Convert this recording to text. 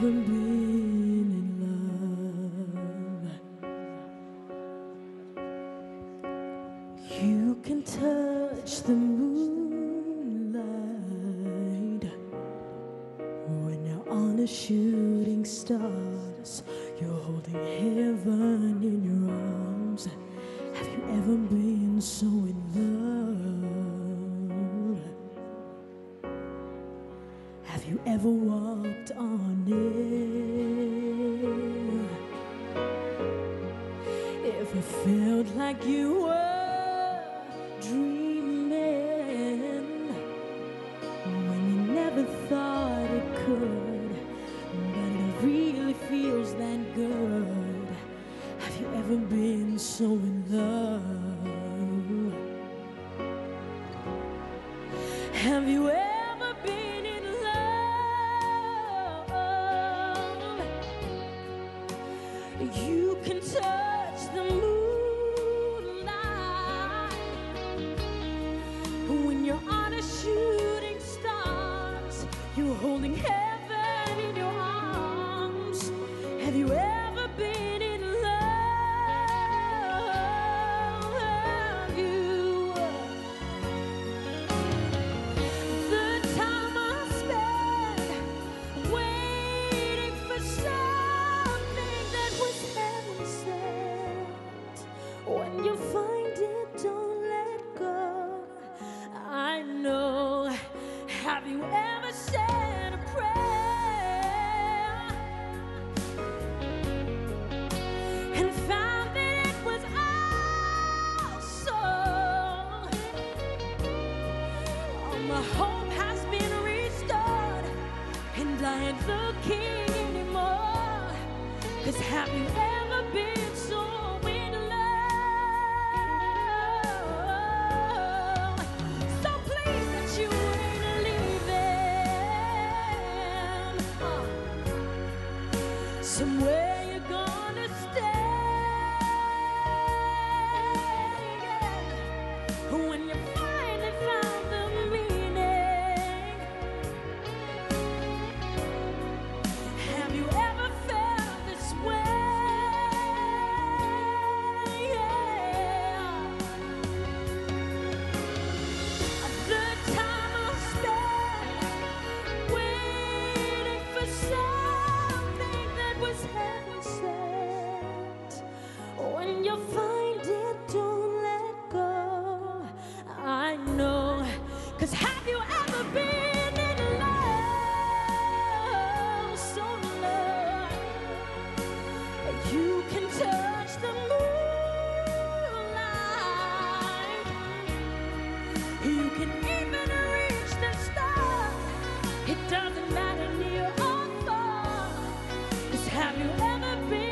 ever been in love? You can touch the moonlight when you're on a shooting stars. You're holding heaven in your arms. Have you ever been so ever walked on it. If Ever felt like you were dreaming when you never thought it could, but it really feels that good? Have you ever been so in love? Have you ever You can touch the moonlight when you're on a shooting. You're holding heaven in your arms. Have you ever you ever said a prayer and found that it was all so? All my hope has been restored, and I ain't looking anymore. Cause have Somewhere have you ever been